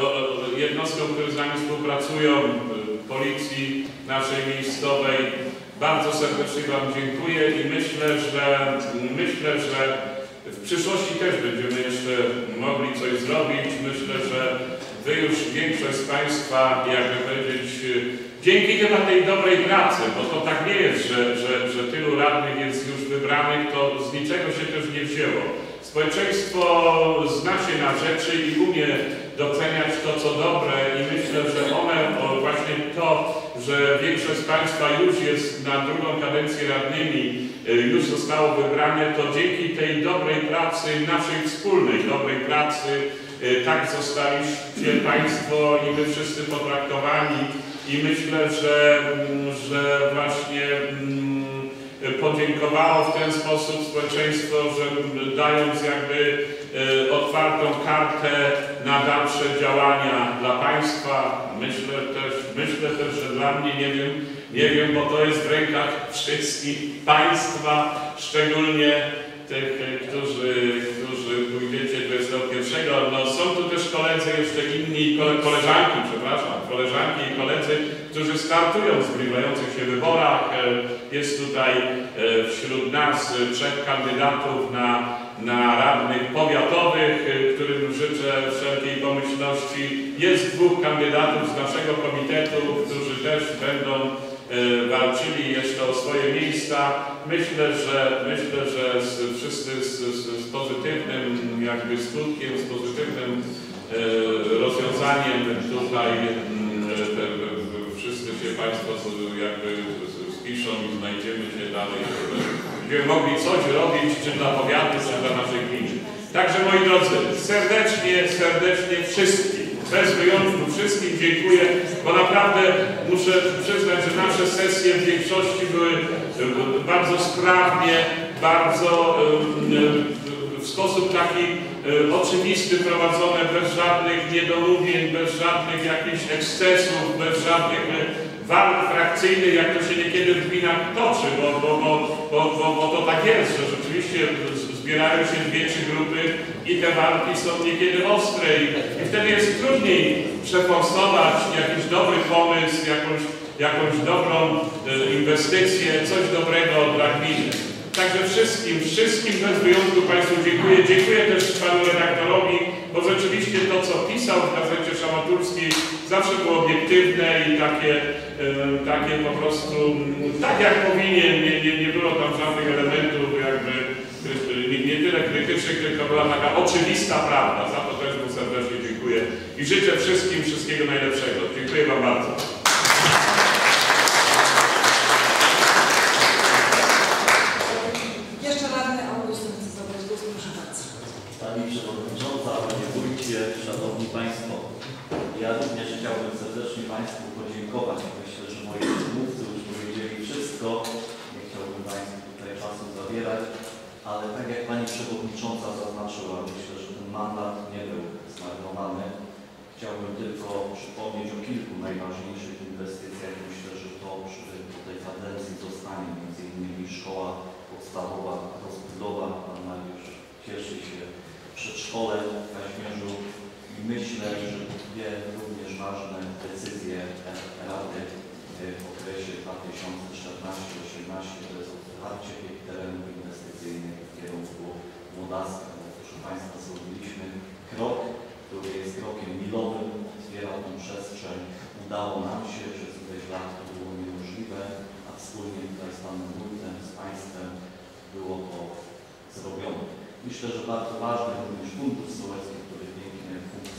o- jednostkom, które z nami współpracują, y, policji naszej miejscowej. Bardzo serdecznie Wam dziękuję i myślę, że myślę, że w przyszłości też będziemy jeszcze mogli coś zrobić. Myślę, że Wy już większość z Państwa, jakby powiedzieć, y, dzięki chyba tej dobrej pracy, bo to tak nie jest, że, że, że tylu radnych jest już wybranych, to z niczego się też nie wzięło. Społeczeństwo zna się na rzeczy i umie doceniać to, co dobre i myślę, że one, właśnie to, że większość z Państwa już jest na drugą kadencję radnymi, y, już zostało wybrane, to dzięki tej dobrej pracy, naszej wspólnej dobrej pracy, y, tak zostaliście Państwo i my wszyscy potraktowani. I myślę, że, mm, że właśnie mm, podziękowało w ten sposób społeczeństwo, że dając jakby e, otwartą kartę na dalsze działania dla Państwa. Myślę też, myślę też, że dla mnie, nie wiem, nie wiem, bo to jest w rękach wszystkich Państwa, szczególnie tych, e, którzy, którzy pójdziecie 21. No są tu też koledzy jeszcze inni, kole- koleżanki, przepraszam, koleżanki i koledzy, którzy startują w zbliżających się wyborach. E, Jest tutaj e, wśród nas trzech kandydatów na, na radnych powiatowych, e, którym życzę wszelkiej pomyślności. Jest dwóch kandydatów z naszego komitetu, którzy też będą walczyli jeszcze o swoje miejsca. Myślę, że myślę, że z, wszyscy z, z, z pozytywnym jakby skutkiem, z pozytywnym rozwiązaniem tutaj mm, te, wszyscy się Państwo jakby spiszą i znajdziemy się dalej. Będziemy mogli coś robić, czy dla powiatu, czy dla naszej gminy. Także moi drodzy, serdecznie, serdecznie wszystkim, bez wyjątku wszystkim dziękuję, bo naprawdę muszę przyznać, że nasze sesje w większości były e, bardzo sprawnie, bardzo e, e, w sposób taki oczywisty prowadzone, bez żadnych niedomówień, bez żadnych jakichś ekscesów, bez żadnych walk frakcyjnych, jak to się niekiedy w gminach toczy, bo, bo, bo, bo, bo, bo to tak jest, że rzeczywiście zbierają się dwie, trzy grupy i te walki są niekiedy ostre i, i wtedy jest trudniej przeforsować jakiś dobry pomysł, jakąś, jakąś dobrą e, inwestycję, coś dobrego dla gminy. Także wszystkim, wszystkim bez wyjątku Państwu dziękuję. Dziękuję też Panu redaktorowi, bo rzeczywiście to, co pisał w gazecie szamaturskiej, zawsze było obiektywne i takie, e, takie po prostu, mm, tak jak powinien, nie, nie, nie było tam żadnych elementów jakby kry- nie, nie tyle krytycznych, tylko była taka oczywista prawda. Za to też mu serdecznie dziękuję i życzę wszystkim wszystkiego najlepszego. Dziękuję Wam bardzo. Jeszcze radny Augustyn chce zabrać głos, proszę bardzo. Pani Przewodnicząca, Panie Wójcie, Szanowni Państwo. Ja również chciałbym serdecznie Państwu Myślę, że moi mówcy już powiedzieli wszystko. Nie chciałbym Państwu tutaj czasu zabierać, ale tak jak Pani Przewodnicząca zaznaczyła, myślę, że ten mandat nie był zmarnowany. Chciałbym tylko przypomnieć o kilku najważniejszych inwestycjach. Myślę, że to przy po tej kadencji zostanie między innymi szkoła podstawowa, rozbudowa. Pan Mariusz cieszy się przedszkole w Kaźmierzu i myślę, że dwie również ważne decyzje Rady w okresie 2014-2018 to jest otwarcie tych terenów inwestycyjnych w kierunku Modaska. Proszę Państwa, zrobiliśmy krok, który jest krokiem milowym, otwiera tą przestrzeń. Udało nam się, przez ileś lat to było niemożliwe, a wspólnie tutaj z Panem Wójtem, z Państwem było to zrobione. Myślę, że bardzo ważny również fundusz sołecki,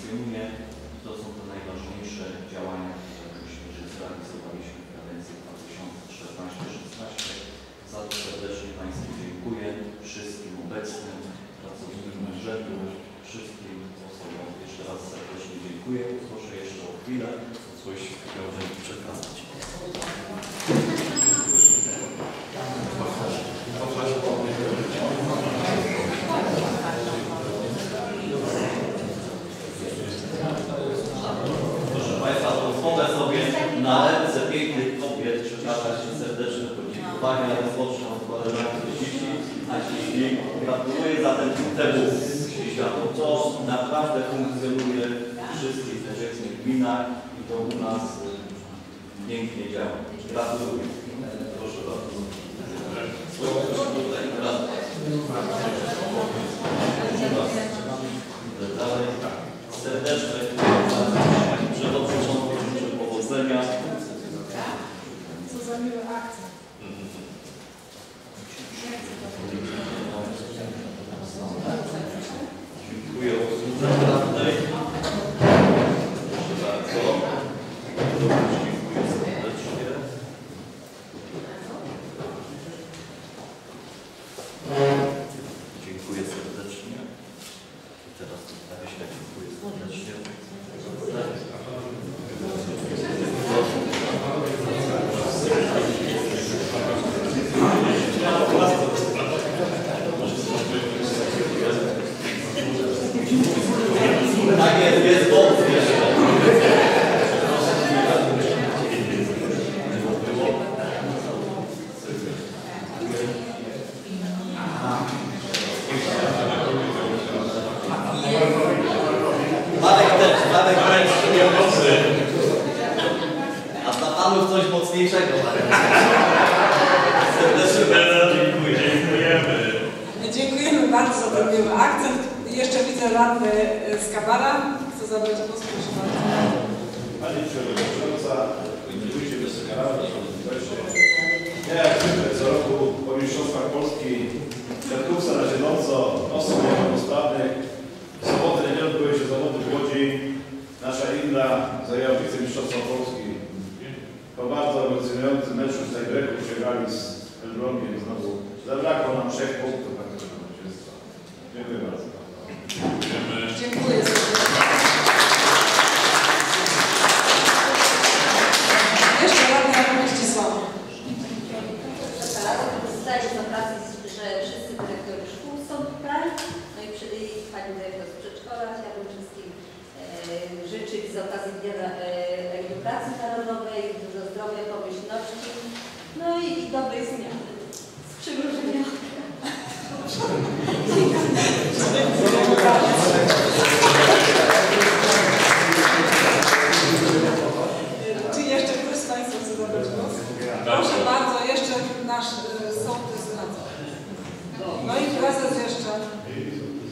funkcjonuje to są te najważniejsze działania, które że zrealizowaliśmy w kadencji 2014-2016. Za to serdecznie Państwu dziękuję, wszystkim obecnym pracownikom urzędu, wszystkim osobom jeszcze raz serdecznie dziękuję. Proszę jeszcze o chwilę, coś chciałbym przekazać. Proszę Państwa, pozwolę sobie na ręce pięknych kobiet przekazać serdeczne Rozpocznę od koleżanki Ściśli, a Ściśli gratuluję za ten temu. Powiedziano. To naprawdę funkcjonuje w wszystkich powiedzmy gminach i to u nas y, pięknie działa. Gratuluję. Proszę bardzo. Tutaj. Raz. Dalej. Serdeczne życzę powodzenia. Co za miły akcent. Dziękuję obsłudze prawnej. Proszę bardzo. Również dziękuję serdecznie. Dziękuję serdecznie. I teraz na wyśle dziękuję serdecznie. Tak jest, jest moc jeszcze. Marek też, Marek też. A dla panów coś mocniejszego, Marek. Serdecznie bardzo dziękuję. Dziękujemy bardzo za ten miły akcent. I Jeszcze widzę radny e, z Kabara. Chcę zabrać głos, proszę bardzo. Pani Przewodnicząca, dziękuję Wysoka Rado. Ja jak zwykle co roku po Mistrzostwach Polski siatkówce na siedząco osób niepełnosprawnych. W sobotę, niedzielę odbyły się zawody w Łodzi. Nasza Indra zajęła wicemistrzostwo Polski. Po bardzo emocjonującym meczu z Tajbreku przegrali z Elblągiem znowu. Zabrakło nam trzech punktów na tego zwycięstwa. Dziękuję bardzo. Dziękuję serdecznie. Jeszcze radny Jaromir Ścisław. Zdaję z okazji, że wszyscy dyrektorzy szkół są tutaj, no i, przy, i pani dyrektor z przedszkola. Chciałabym wszystkim e, życzyć e, Edukacji Narodowej dużo zdrowia, pomyślności, no i dobrej zmiany. Z przymrużeniem oka. Czy jeszcze ktoś z Państwa chce zabrać głos? Proszę bardzo, jeszcze nasz e, sołtys Radza. No i prezes jeszcze.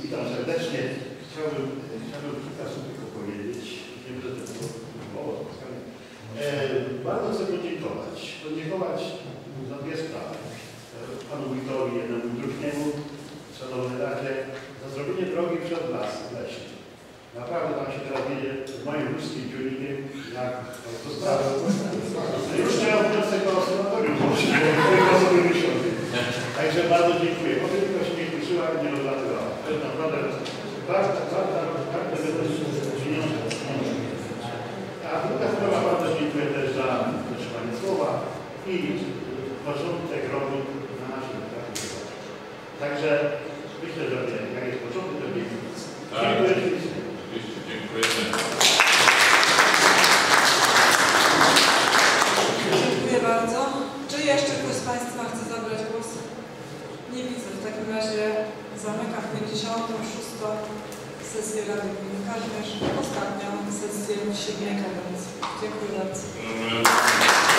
Witam serdecznie. Chciałbym, chciałbym kilka słów tylko powiedzieć. Wiem, że to było mało spotkane. E, bardzo chcę podziękować. Podziękować za dwie sprawy. E, Panu Wójtowi, jednemu i drugiemu, Szanowny Radzie, za zrobienie drogi przed lasem leśnym. Naprawdę tam się teraz jedzie z ciągnikiem jak autostradą. No Już miałem wniosek o sanatorium, tylko sobie wysiądzie. Także bardzo dziękuję. Może tylko się nie i nie rozlatywała. To jest naprawdę bardzo, bardzo, bardzo pieniądze. A druga sprawa, bardzo dziękuję też za dotrzymanie słowa i początek roku na naszym takim Także myślę, że jak jest początek, to będzie koniec. Tak. Dziękuję ślicznie. Oczywiście dziękujemy. Dziękuję bardzo. Czy jeszcze ktoś z Państwa chce zabrać głos? Nie widzę. W takim razie zamykam 56. sesję Rady Gminy Kazimierz, ostatnią sesję siódmej kadencji. Dziękuję bardzo.